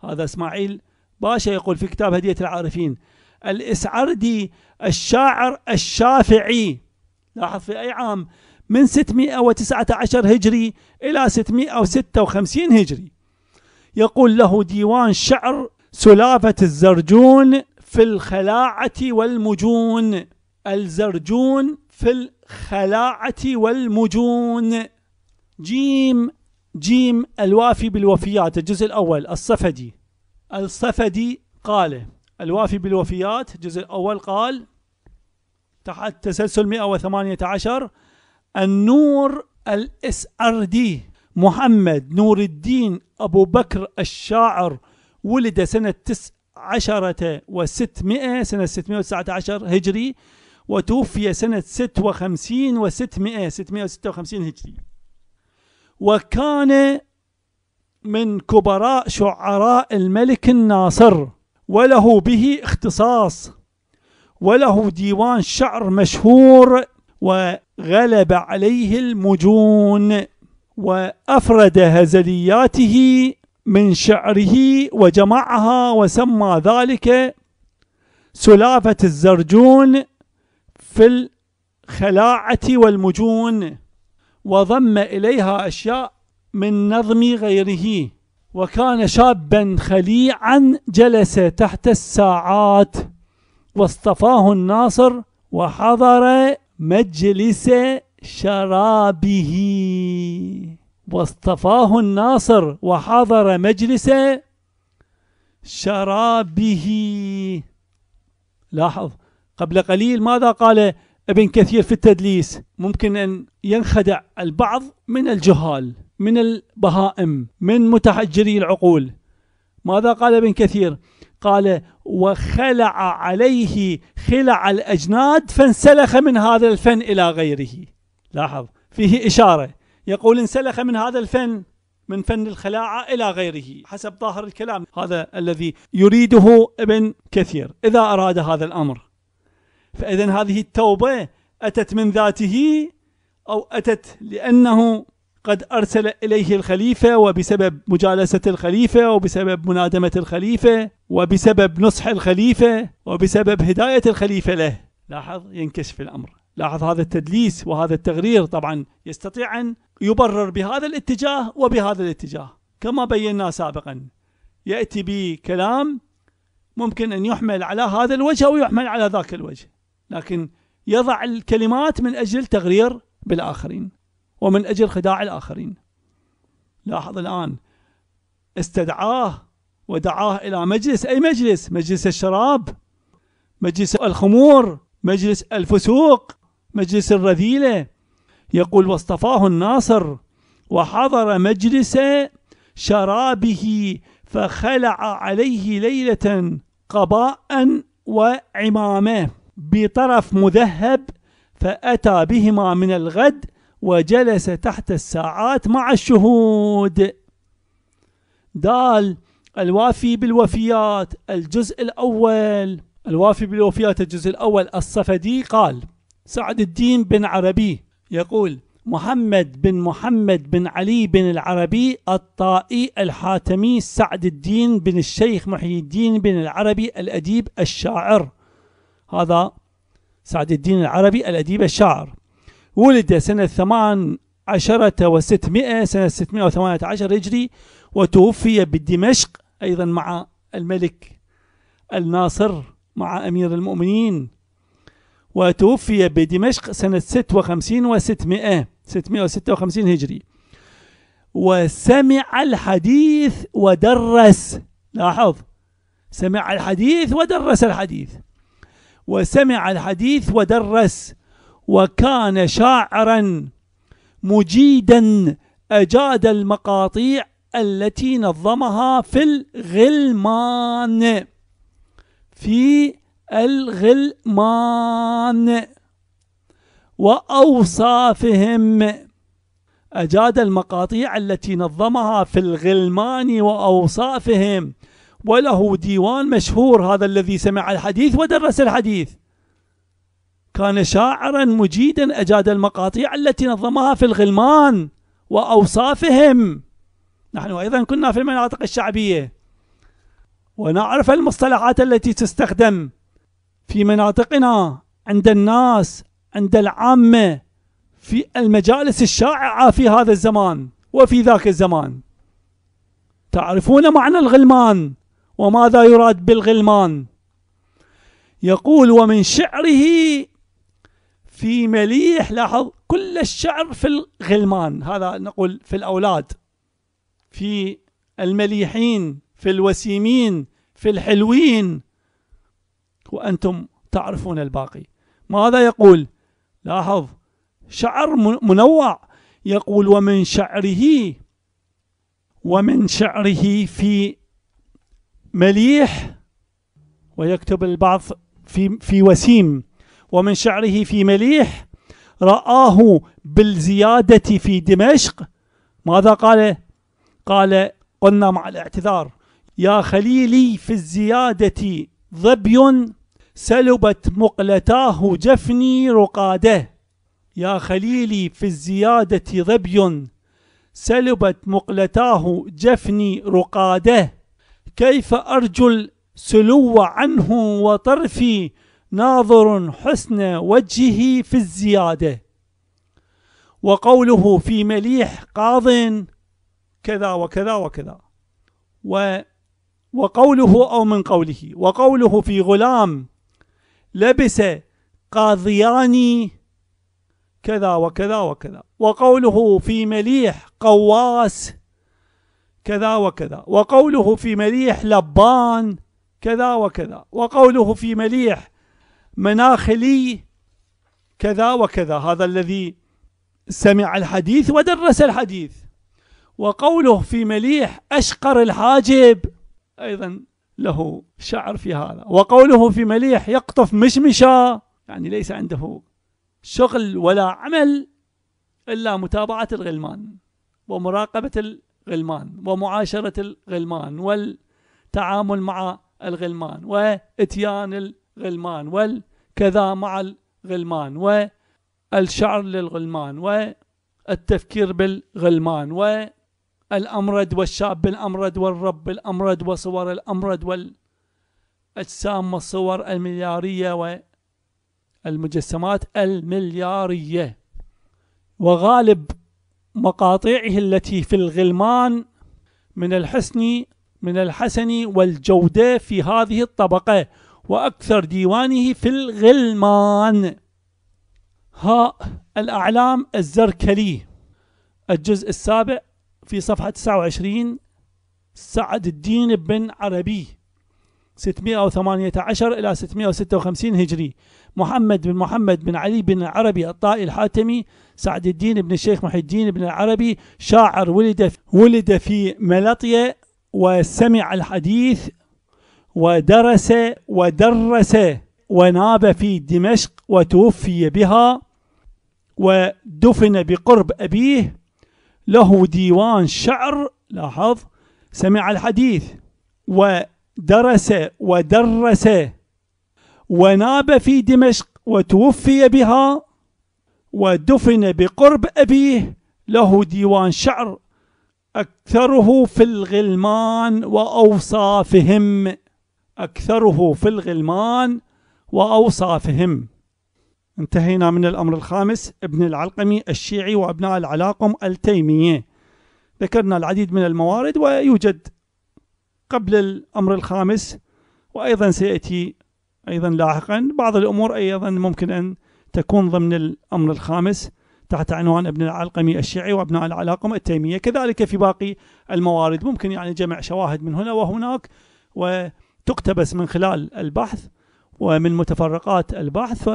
هذا إسماعيل باشا يقول في كتاب هدية العارفين الإسعردي الشاعر الشافعي. لاحظ في أي عام؟ من 619 هجري إلى 656 هجري. يقول له ديوان شعر سلافة الزرجون في الخلاعة والمجون. الزرجون في الخلاعة والمجون. جيم جيم الوافي بالوفيات. الجزء الأول الصفدي. الصفدي قال الوافي بالوفيات الجزء الأول قال تحت تسلسل 118 النور الإسعردي محمد نور الدين أبو بكر الشاعر ولد سنة تسع عشرة وستمائة سنة ستمائة وتسعة عشر هجري وتوفي سنة ست وخمسين وستمائة ستمائة وستة وخمسين هجري. وكان من كبراء شعراء الملك الناصر وله به اختصاص. وله ديوان شعر مشهور وغلب عليه المجون وأفرد هزلياته من شعره وجمعها وسمى ذلك سلافة الزرجون في الخلاعة والمجون وضم إليها أشياء من نظم غيره وكان شابا خليعا جلس تحت الساعات. واصطفاه الناصر وحضر مجلس شرابه. واصطفاه الناصر وحضر مجلس شرابه. لاحظ قبل قليل ماذا قال ابن كثير في التدليس؟ ممكن أن ينخدع البعض من الجهال من البهائم من متحجري العقول. ماذا قال ابن كثير؟ قال وخلع عليه خلع الأجناد فانسلخ من هذا الفن إلى غيره. لاحظ فيه إشارة. يقول انسلخ من هذا الفن من فن الخلاعة إلى غيره حسب ظاهر الكلام. هذا الذي يريده ابن كثير إذا أراد هذا الأمر. فإذا هذه التوبة أتت من ذاته أو أتت لأنه قد أرسل إليه الخليفة وبسبب مجالسة الخليفة وبسبب منادمة الخليفة وبسبب نصح الخليفة وبسبب هداية الخليفة له. لاحظ ينكشف الأمر. لاحظ هذا التدليس وهذا التغرير. طبعا يستطيع أن يبرر بهذا الاتجاه وبهذا الاتجاه. كما بينا سابقا يأتي بكلام ممكن أن يحمل على هذا الوجه أو يحمل على ذاك الوجه لكن يضع الكلمات من أجل تغرير بالآخرين. ومن أجل خداع الآخرين. لاحظ الآن استدعاه ودعاه إلى مجلس أي مجلس؟ مجلس الشراب مجلس الخمور مجلس الفسوق مجلس الرذيلة. يقول واصطفاه الناصر وحضر مجلس شرابه فخلع عليه ليلة قباء وعمامة. بطرف مذهب فأتى بهما من الغد وجلس تحت الساعات مع الشهود. دال الوافي بالوفيات الجزء الأول. الوافي بالوفيات الجزء الأول الصفدي قال سعد الدين بن عربي يقول محمد بن محمد بن علي بن العربي الطائي الحاتمي سعد الدين بن الشيخ محي الدين بن العربي الأديب الشاعر. هذا سعد الدين العربي الأديب الشاعر. ولد سنة ثمان عشرة وستمائة سنة ستمائة وثمانية عشر هجري وتوفي بدمشق أيضا مع الملك الناصر مع أمير المؤمنين. وتوفي بدمشق سنة ست وخمسين وستمائة ستمائة وستة وخمسين هجري. وسمع الحديث ودرس. لاحظ سمع الحديث ودرس الحديث. وسمع الحديث ودرس. وكان شاعرا مجيدا أجاد المقاطيع التي نظمها في الغلمان في الغلمان وأوصافهم. أجاد المقاطيع التي نظمها في الغلمان وأوصافهم. وله ديوان مشهور هذا الذي سمع الحديث ودرس الحديث. كان شاعرا مجيدا أجاد المقاطيع التي نظمها في الغلمان وأوصافهم. نحن أيضا كنا في المناطق الشعبية. ونعرف المصطلحات التي تستخدم في مناطقنا عند الناس عند العامة في المجالس الشائعة في هذا الزمان وفي ذاك الزمان. تعرفون معنى الغلمان وماذا يراد بالغلمان؟ يقول ومن شعره في مليح لاحظ كل الشعر في الغلمان. هذا نقول في الأولاد في المليحين في الوسيمين في الحلوين وأنتم تعرفون الباقي. ماذا يقول؟ لاحظ شعر منوع يقول ومن شعره ومن شعره في مليح ويكتب البعض في في وسيم. ومن شعره في مليح رآه بالزيادة في دمشق. ماذا قال؟ قال قلنا مع الاعتذار يا خليلي في الزيادة ظبي سلبت مقلتاه جفني رقادة. يا خليلي في الزيادة ظبي سلبت مقلتاه جفني رقادة. كيف أرجو السلو عنه وطرفي ناظر حسن وجهه في الزيادة. وقوله في مليح قاض كذا وكذا وكذا. و وقوله أو من قوله وقوله في غلام لبس قاضياني كذا وكذا وكذا. وقوله في مليح قواس كذا وكذا. وقوله في مليح لبان كذا وكذا. وقوله في مليح مناخلي كذا وكذا. هذا الذي سمع الحديث ودرس الحديث. وقوله في مليح أشقر الحاجب أيضا له شعر في هذا. وقوله في مليح يقطف مشمشا يعني ليس عنده شغل ولا عمل إلا متابعة الغلمان ومراقبة الغلمان ومعاشرة الغلمان والتعامل مع الغلمان وإتيان الغلمان والكذا مع الغلمان والشعر للغلمان والتفكير بالغلمان والأمرد والشاب الأمرد والرب الأمرد وصور الأمرد والأجسام والصور المليارية والمجسمات المليارية. وغالب مقاطعه التي في الغلمان من الحسن من الحسن والجودة في هذه الطبقة. وأكثر ديوانه في الغلمان. ها الأعلام الزركلي. الجزء السابع في صفحة 29 سعد الدين بن عربي 618 إلى 656 هجري. محمد بن محمد بن علي بن عربي الطائي الحاتمي سعد الدين بن الشيخ محي الدين بن العربي شاعر ولد ولد في ملطية وسمع الحديث ودرس ودرس وناب في دمشق وتوفي بها ودفن بقرب أبيه له ديوان شعر لاحظ سمع الحديث ودرس ودرس وناب في دمشق وتوفي بها ودفن بقرب أبيه له ديوان شعر أكثره في الغلمان وأوصافهم. أكثره في الغلمان وأوصافهم. انتهينا من الأمر الخامس ابن العلقمي الشيعي وأبناء العلاقم التيمية. ذكرنا العديد من الموارد ويوجد قبل الأمر الخامس وأيضا سيأتي أيضا لاحقا. بعض الأمور أيضا ممكن أن تكون ضمن الأمر الخامس تحت عنوان ابن العلقمي الشيعي وأبناء العلاقم التيمية. كذلك في باقي الموارد ممكن يعني جمع شواهد من هنا وهناك وتقتبس من خلال البحث ومن متفرقات البحث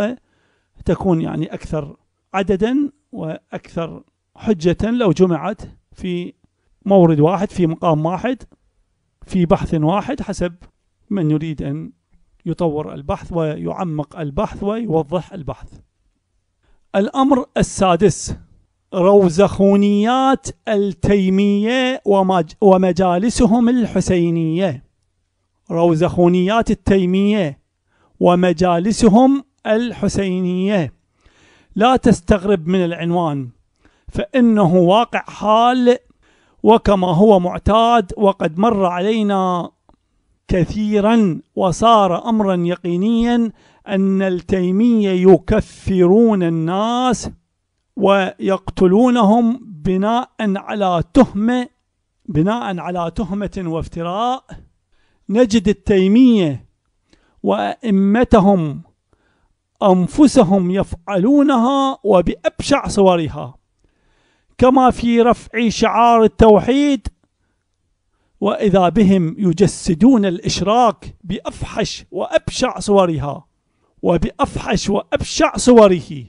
فتكون يعني أكثر عددا وأكثر حجة لو جمعت في مورد واحد في مقام واحد في بحث واحد حسب من يريد أن يطور البحث ويعمق البحث ويوضح البحث. الأمر السادس روزخونيات التيمية ومجالسهم الحسينية. روزخونيات التيمية ومجالسهم الحسينية. لا تستغرب من العنوان فإنه واقع حال وكما هو معتاد وقد مر علينا كثيرا وصار أمرا يقينيا أن التيمية يكفرون الناس ويقتلونهم بناء على تهمة بناء على تهمة وافتراء. نجد التيمية وأئمتهم أنفسهم يفعلونها وبأبشع صورها. كما في رفع شعار التوحيد وإذا بهم يجسدون الإشراك بأفحش وأبشع صورها وبأفحش وأبشع صوره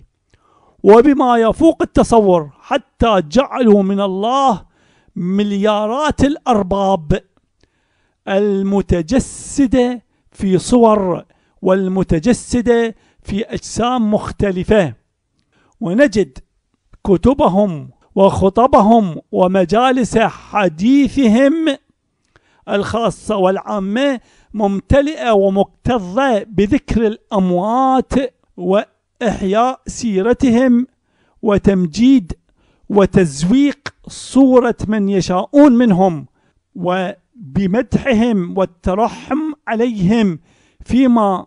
وبما يفوق التصور حتى جعلوا من الله مليارات الأرباب. المتجسدة في صور والمتجسدة في أجسام مختلفة. ونجد كتبهم وخطبهم ومجالس حديثهم الخاصة والعامة ممتلئة ومكتظة بذكر الأموات وإحياء سيرتهم وتمجيد وتزويق صورة من يشاءون منهم. وبمدحهم والترحم عليهم فيما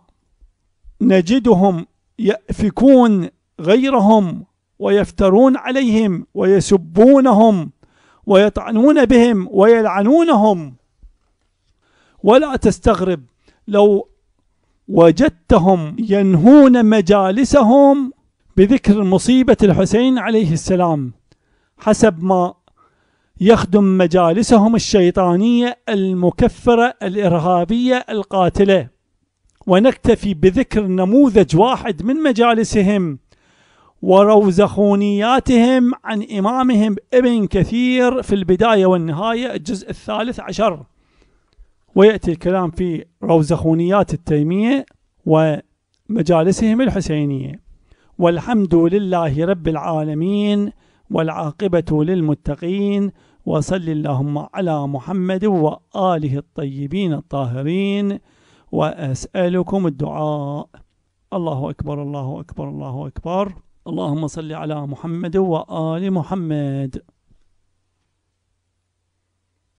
نجدهم يأفكون غيرهم ويفترون عليهم ويسبونهم ويطعنون بهم ويلعنونهم. ولا تستغرب لو وجدتهم ينهون مجالسهم بذكر مصيبة الحسين عليه السلام حسب ما يخدم مجالسهم الشيطانية المكفرة الإرهابية القاتلة. ونكتفي بذكر نموذج واحد من مجالسهم وروزخونياتهم عن إمامهم ابن كثير في البداية والنهاية الجزء الثالث عشر. ويأتي الكلام في روزخونيات التيمية ومجالسهم الحسينية. والحمد لله رب العالمين والعاقبة للمتقين وصل اللهم على محمد وآله الطيبين الطاهرين وأسألكم الدعاء. الله أكبر الله أكبر الله أكبر. اللهم صل على محمد وآل محمد.